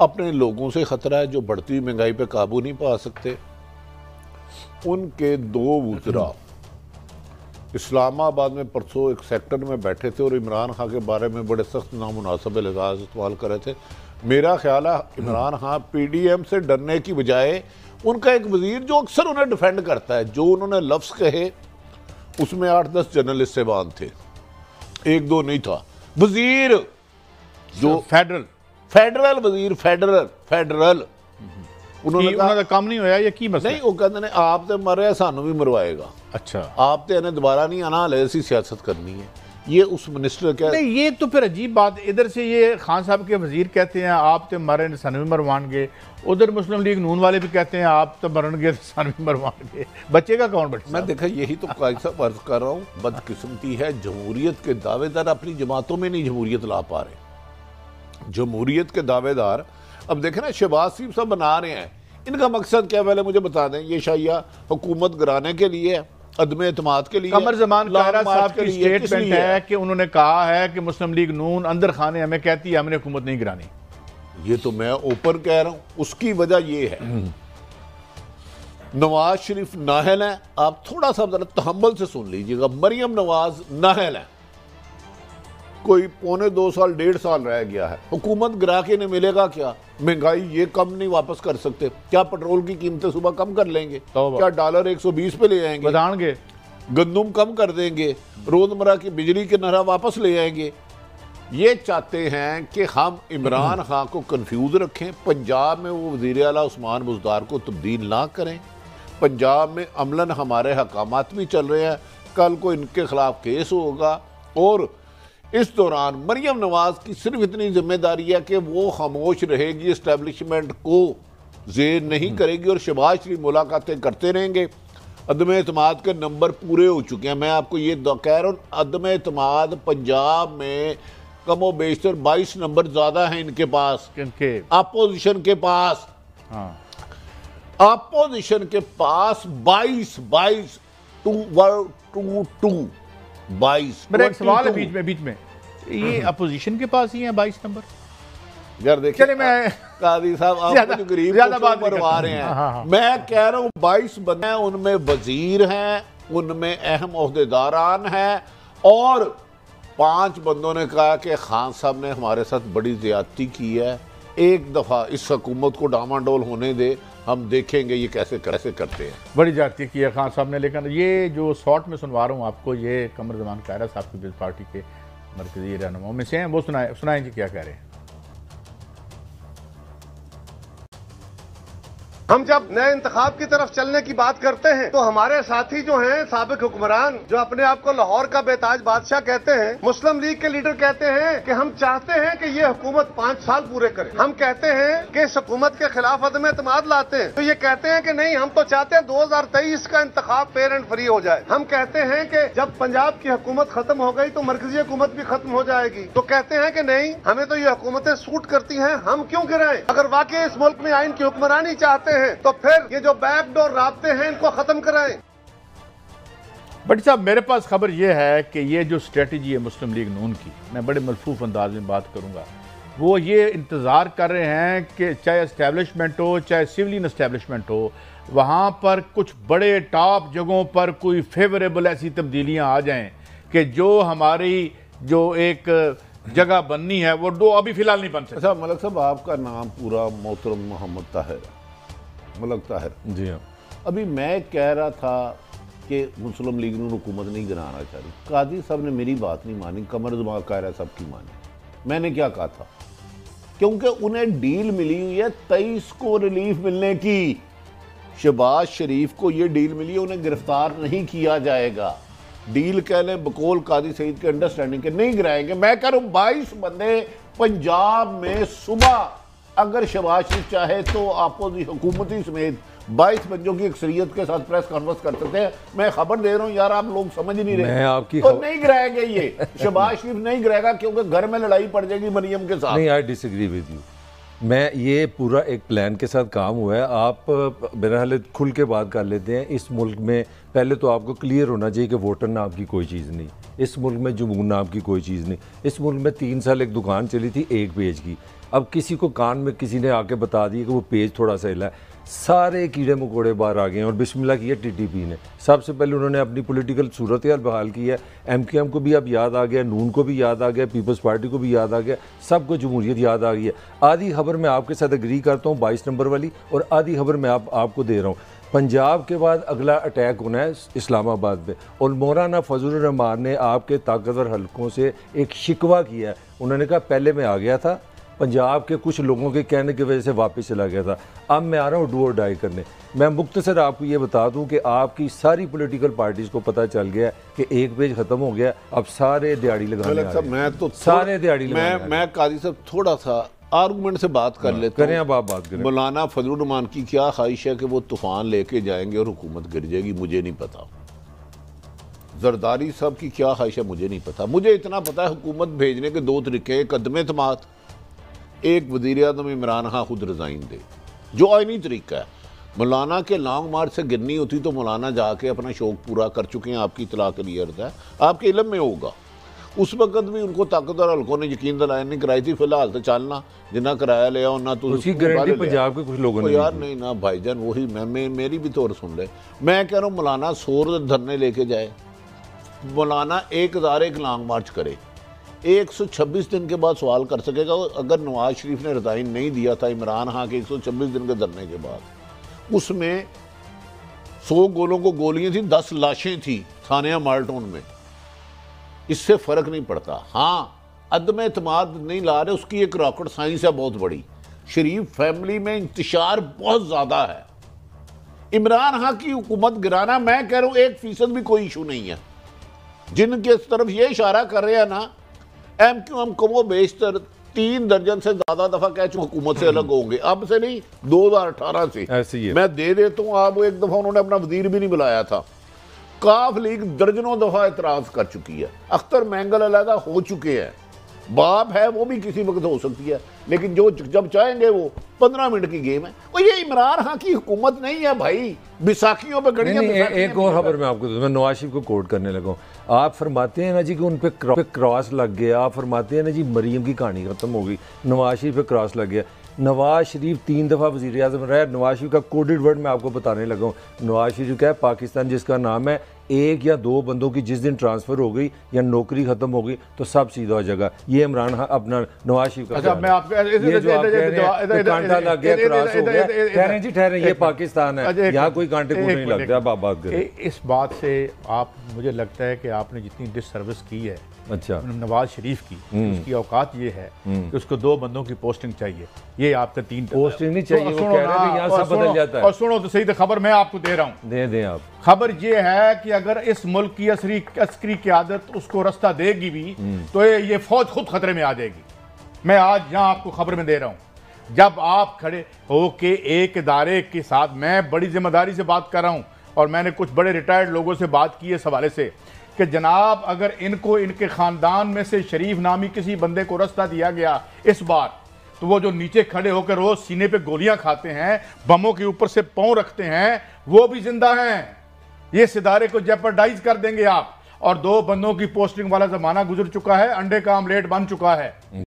अपने लोगों से ख़तरा है जो बढ़ती हुई महँगाई पर काबू नहीं पा सकते। उनके दो वजरा इस्लामाबाद में परसों एक सेक्टर में बैठे थे और इमरान खां के बारे में बड़े सख्त नामनासब लिजाज इस्तेमाल कर रहे थे। मेरा ख्याल है Imran Khan P D M से डरने की बजाय उनका एक वज़ीर जो अक्सर उन्हें डिफेंड करता है, जो उन्होंने लफ्स कहे, उसमें आठ दस जर्नलिस्ट से बाँध थे। एक दो नहीं था। वज़ीर जो फेडरल वजीर फेडरल फेडरल उन्होंने ਕੀ कहा ਉਹਨਾਂ ਦਾ ਕੰਮ ਨਹੀਂ ਹੋਇਆ ਜਾਂ ਕੀ ਮਸਲਾ ਨਹੀਂ ਉਹ ਕਹਿੰਦੇ ਨੇ ਆਪ ਤੇ ਮਰ ਰਿਹਾ ਸਾਨੂੰ ਵੀ ਮਰਵਾਏਗਾ अच्छा आप तो इन्हें दोबारा नहीं आना हले ऐसी सियासत करनी है ये उस मिनिस्टर के नहीं ये तो फिर अजीब बात इधर से ये खान साहब के वजीर कहते हैं आप तो मरे ने सन भी मरवानगे उधर मुस्लिम लीग नून वाले भी कहते हैं आप तो मरनगे तो सन भी मरवानगे बचेगा कौन बच्चा मैं देखा यही तो काजी साहब अर्ज कर रहा हूँ बदकिस्मती है जमहूरियत के दावेदार अपनी जमातों में नहीं जमहूरियत ला पा रहे जमहूरियत के दावेदार अब देखें ना शहबाज सिंह सब बना रहे हैं। इनका मकसद क्या पहले मुझे बता दें ये शाइया हुकूमत गिराने के लिए है, अदम एतमाद के लिए कमर जमान साहब के स्टेटमेंट है कि उन्होंने कहा है कि मुस्लिम लीग नून अंदर खाने हमें कहती है हमने हुकूमत नहीं गिरानी। ये तो मैं ऊपर कह रहा हूँ उसकी वजह ये है। नवाज़ शरीफ नाहल है आप थोड़ा सा जरा तहम्बल से सुन लीजिएगा मरियम नवाज़ नाहल है। कोई पौने दो साल डेढ़ साल रह गया है। हुकूमत गिरा के इन्हें मिलेगा क्या? महँगाई ये कम नहीं वापस कर सकते। क्या पेट्रोल की कीमतें सुबह कम कर लेंगे? तौबा। क्या डॉलर 120 पे ले आएँगे? बताएँगे। गंदुम कम कर देंगे। रोज़मर्रा की बिजली के नरा वापस ले आएँगे। ये चाहते हैं कि हम इमरान खान को कंफ्यूज रखें। पंजाब में वो वज़ीर अला उस्मान बुजदार को तब्दील ना करें। पंजाब में अमलन हमारे हकामात भी चल रहे हैं। कल को इनके खिलाफ केस होगा। और इस दौरान मरियम नवाज़ की सिर्फ़ इतनी ज़िम्मेदारी है कि वो खामोश रहेगी इस्टेब्लिशमेंट को जेर नहीं करेगी और शबाज शरीफ मुलाकातें करते रहेंगे। अदम अतमाद के नंबर पूरे हो चुके हैं। मैं आपको ये कह रहा हूँ अदम अतमाद पंजाब में कमो बेशतर बाईस नंबर ज़्यादा हैं इनके पास। अपोजिशन के पास। हाँ। अपोजिशन के पास 22 22 टू टू टू। बाईस मेरा एक सवाल है बीच में बीच में ये अपोजिशन के पास ही है बाईस नंबर यार देखिए मैं कादी साहब आप जो गरीब ज़्यादा बात करता। रहे हैं हाँ, हाँ। मैं कह रहा हूँ बाईस बंदे हैं उनमें वज़ीर हैं उनमें अहम अहदेदारान हैं और पाँच बंदों ने कहा कि खान साहब ने हमारे साथ बड़ी ज्यादती की है एक दफ़ा इस हकूमत को डामाडोल होने दे हम देखेंगे ये कैसे कैसे करते हैं। बड़ी जाती की खान साहब ने, लेकिन ये जो शॉर्ट में सुनवा रहा हूँ आपको, ये कमर जमान कायरा साहब की पीपल्स पार्टी के मरकजी रहनुमाओं में से हैं, वो सुनाए, सुनाएँ जी क्या कह रहे हैं। हम जब नए इंतखाब की तरफ़ चलने की बात करते हैं तो हमारे साथी जो हैं, सबक हुक्मरान, जो अपने आप को लाहौर का बेताज बादशाह कहते हैं, मुस्लिम लीग के लीडर कहते हैं कि हम चाहते हैं कि ये हुकूमत पाँच साल पूरे करे। हम कहते हैं कि इस हुकूमत के खिलाफ अदम एतमाद लाते हैं। तो ये कहते हैं कि नहीं, हम तो चाहते हैं दो हज़ार तेईस का इंतखाब फेयर एंड फ्री हो जाए। हम कहते हैं कि जब पंजाब की हुकूमत खत्म हो गई तो मरकजी हुकूमत भी खत्म हो जाएगी। तो कहते हैं कि नहीं, हमें तो ये हुकूमतें सूट करती हैं, हम क्यों गिराएँ? अगर वाकई इस मुल्क में आइन की हुक्मरानी चाहते हैं तो फिर ये जो बैकडोर रास्ते हैं इनको खत्म कराएँ। बट साहब मेरे पास खबर यह है कि ये जो स्ट्रेटजी है मुस्लिम लीग नून की मैं बड़े मलफूफ अंदाज में बात करूँगा। वो ये इंतज़ार कर रहे हैं कि चाहे इस्टेब्लिशमेंट हो चाहे सिविलियन इस्टेब्लिशमेंट हो वहाँ पर कुछ बड़े टॉप जगहों पर कोई फेवरेबल ऐसी तब्दीलियाँ आ जाएँ कि जो हमारी जो एक जगह बननी है वो दो अभी फ़िलहाल नहीं बन सकती। अच्छा मलक साहब आपका नाम पूरा मोहतरम मोहम्मद ताहिर है। मलक ताहिर जी हाँ। अभी मैं कह रहा था कि मुस्लिम लीग ने हुकूमत नहीं गिराना चाह रही कादी साहब ने मेरी बात नहीं मानी कमर जमा कायरा साहब की मानी। मैंने क्या कहा था? क्योंकि उन्हें डील मिली हुई है तेईस को रिलीफ मिलने की। शहबाज शरीफ को ये डील मिली है उन्हें गिरफ़्तार नहीं किया जाएगा। डील कह लें बकोल कादी सईद के अंडरस्टैंडिंग के नहीं गिराएँगे। मैं कह रहा हूँ बाईस बंदे पंजाब में सुबह अगर शबाज शरीफ चाहे तो आपको हुकूमती समेत बाईस बंदों की अक्सरियत के साथ प्रेस कॉन्फ्रेंस कर सकते हैं। मैं खबर दे रहा हूँ यार आप लोग समझ ही नहीं रहे। मैं आपकी तो नहीं गिराएगा ये। शबाज शरीफ नहीं गिराएगा क्योंकि घर में लड़ाई पड़ जाएगी मरियम के साथ। नहीं आई डिसएग्री विद यू मैं ये पूरा एक प्लान के साथ काम हुआ है। आप, मेरा हाल खुल के बात कर लेते हैं। इस मुल्क में पहले तो आपको क्लियर होना चाहिए कि वोटर नाम की कोई चीज़ नहीं। इस मुल्क में जमून नाम की कोई चीज़ नहीं। इस मुल्क में तीन साल एक दुकान चली थी, एक पेज की। अब किसी को कान में किसी ने आके बता दिया कि वो पेज थोड़ा सा हिला है। सारे कीड़े मकोड़े बाहर आ गए हैं और बिस्मिल्लाह किया टीटीपी ने सबसे पहले उन्होंने अपनी पॉलिटिकल सूरत हाल बहाल की है। एम क्यू एम को भी अब याद आ गया नून को भी याद आ गया पीपल्स पार्टी को भी याद आ गया सबको जमहूरियत याद आ गई है। आधी खबर मैं आपके साथ अग्री करता हूँ बाईस नंबर वाली और आधी खबर मैं आप, आपको दे रहा हूँ। पंजाब के बाद अगला अटैक होना है इस्लामाबाद पे और मौलाना फजल रहमान ने आपके ताकतवर हलकों से एक शिकवा किया है। उन्होंने कहा पहले मैं आ गया था पंजाब के कुछ लोगों के कहने की वजह से वापस चला गया था। अब मैं आ रहा हूँ डू और डाई करने। मैं मुख्तसर आपको ये बता दूँ कि आपकी सारी पॉलिटिकल पार्टीज़ को पता चल गया कि एक पेज खत्म हो गया अब सारे दिहाड़ी लगाने साहब मैं तो सारे दिहाड़ी मैं मैं काजी साहब थोड़ा सा आर्गूमेंट से बात कर लेते करें अब आप बात करें। मौलाना फजलरहमान की क्या ख्वाहिश है कि वो तूफ़ान लेके जाएँगे और हुकूमत गिर जाएगी मुझे नहीं पता। जरदारी साहब की क्या ख्वाहिश है मुझे नहीं पता। मुझे इतना पता है हुकूमत भेजने के दो तरीके कदम एतमाद एक वज़ीर अजम इमरान खां खुद रिज़ाइन दे। जो आइनी तरीका है। मौलाना के लॉन्ग मार्च से गिरनी होती तो मौलाना जाके अपना शौक पूरा कर चुके हैं आपकी इतला के लिए अर्ज़ है। आपके इलम में होगा। उस वक्त भी उनको ताकतवर हल्कों ने यकीन दिलाया नहीं कराई थी फ़िलहाल तो चलना जिन्ना किराया लिया उन्ना तो उसकी गारंटी पंजाब के कुछ लोगों ने यार नहीं ना भाईजान वही मैं, मैं मेरी भी तौर सुन ले। मैं कह रहा हूँ मौलाना सोर धरने लेके जाए। मौलाना एक हज़ार एक लॉन्ग मार्च करे। 126 दिन के बाद सवाल कर सकेगा, अगर नवाज़ शरीफ ने रिजाइन नहीं दिया था इमरान खान के 126 दिन के धरने के बाद। उसमें सौ गोलों को गोलियाँ थी, दस लाशें थी थानिया माल्टोन में। इससे फ़र्क नहीं पड़ता। हाँ अदम अतमाद नहीं ला रहे, उसकी एक रॉकेट साइंस है बहुत बड़ी। शरीफ फैमिली में इंतशार बहुत ज़्यादा है। इमरान खान की हुकूमत गिराना, मैं कह रहा हूँ, एक फ़ीसद भी कोई इशू नहीं है। जिनके तरफ़ ये इशारा कर रहे हैं ना एम क्यू एम को वो बेशतर तीन दर्जन से ज़्यादा दफ़ा कह चुके हुकूमत से अलग होंगे। अब से नहीं 2018 से। ऐसी ही। मैं दे देता हूँ आप एक दफ़ा उन्होंने अपना वज़ीर भी नहीं बुलाया था। काफ लीग दर्जनों दफ़ा एतराज़ कर चुकी है। अख्तर मैंगल अलहदा हो चुके हैं। बाप है वो भी किसी वक्त हो सकती है। लेकिन जो जब चाहेंगे वो पंद्रह मिनट की गेम है। वो ये इमरान खान की हुकूमत नहीं है भाई। बिसाखियों पे गड़ियाँ नहीं, एक और खबर मैं आपको मैं नवाज़ शरीफ को कोट करने लगा। आप फरमाते हैं ना जी कि उन पे क्रॉ- पे क्रॉस लग गया। आप फरमाते हैं ना जी मरीम की कहानी खत्म हो गई। नवाज़ शरीफ पे क्रॉस लग गया। नवाज़ शरीफ तीन दफ़ा वजी अजम रहा। है नवाज़ शरीफ का कोडेड वर्ड मैं आपको बताने लगा। हूँ नवाज़ शरीफ का है पाकिस्तान जिसका नाम है एक या दो बंदों की जिस दिन ट्रांसफ़र हो गई या नौकरी ख़त्म हो गई तो सब सीधा हो जाएगा ये इमरान अपना नवाज़ शरीफ का अच्छा, मैं आपको- जो कांटा लग गया क्रॉस हो गया। ठहरें ये पाकिस्तान अच्छा, है यहाँ कोई कांटे को नहीं लगता आप बात करें। इस बात से आप मुझे लगता है कि आपने जितनी डिसर्विस की है अच्छा। नवाज़ शरीफ की हम्म। उसकी औकात ये है कि उसको दो बंदों की पोस्टिंग चाहिए। ये आपका तीन पोस्टिंग नहीं चाहिए, और सुनो- और सुनो तो सही तो खबर मैं आपको दे रहा हूँ। दे दें आप। खबर ये है कि अगर इस मुल्क की असरी अस्करी क्यादत उसको रास्ता देगी भी तो ये, ये फौज खुद खतरे में आ जाएगी। मैं आज यहाँ आपको खबर में दे रहा हूँ। जब आप खड़े हो के एक इदारे के साथ मैं बड़ी ज़िम्मेदारी से बात कर रहा हूँ और मैंने कुछ बड़े रिटायर्ड लोगों से बात की है इस हवाले से कि जनाब अगर इनको इनके खानदान में से शरीफ नामी किसी बंदे को रास्ता दिया गया इस बार तो वो जो नीचे खड़े होकर रोज सीने पे गोलियाँ खाते हैं बमों के ऊपर से पाँव रखते हैं वो भी ज़िंदा हैं। ये सितारे को जेपरडाइज कर देंगे आप। और दो बंदों की पोस्टिंग वाला जमाना गुजर चुका है, अंडे का आमलेट बन चुका है।